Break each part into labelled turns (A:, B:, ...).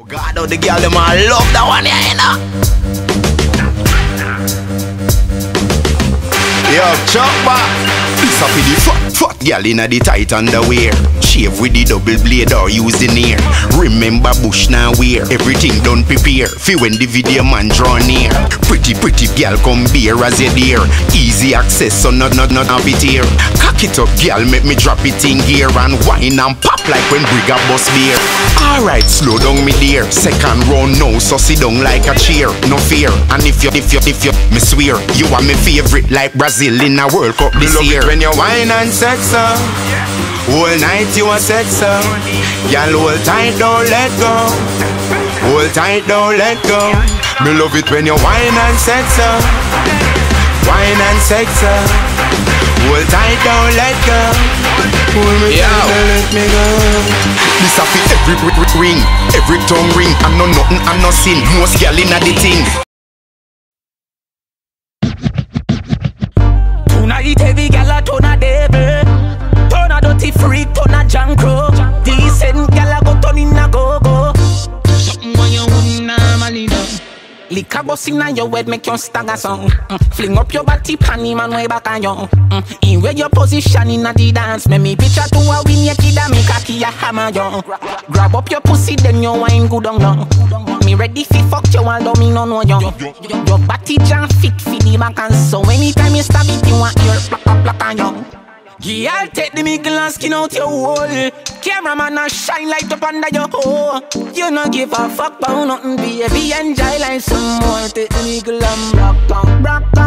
A: Oh God, how the girl them all love that one, yeah, you know. Yo, chopper. This up the fat, fat girl inna the tight underwear. Shave with the double blade or use the near. Remember bush now wear. Everything done prepare. Fi when the video man draw near. Pretty, pretty girl come beer as you dear. Easy access, so not, not, not have it here. Cock it up, girl, make me drop it in gear and wine and pop like when Brigga bus beer. Alright, slow down me dear. Second round now, so sit down like a chair. No fear. And if you, if you, if you, me swear, you are my favorite like Brazil in a World Cup this
B: love
A: year.
B: when you wine and sex her. Whole night you a sex her. Girl, hold tight, don't let go. Hold tight, don't let go. Me love it when you wine and sex her. Wine and sex her. Hold tight, don't let go. Hold me
A: Yo.
B: tight, don't let me go.
A: This a fi every ring, every tongue ring. I'm no nothing, I'm no sin. Most girl inna the thing.
C: Liquor bust inna your head make you stagger song. Mm. Fling up your body panty man way back on you mm. In where your position inna the dance. Make me picture to a win your kid and make a key a hammer you Grab up your pussy then you wine good on you Me ready fi fuck you although me no know you Your body jam fit fi the back and so anytime you stab it you want your plack up plack on you Girl, take the middle and skin out your hole. Cameraman a shine light up under your hole. You no give a fuck about nothing, baby. Enjoy life some more. Take the middle and rock out, rock out,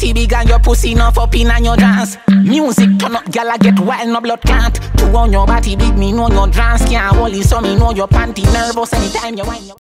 C: Big and your pussy enough up in and your dance. Music turn up, gyal a get wild, no blood can't. To on your body big, me know your dance can't hold it, so me know your panty nervous anytime you whine.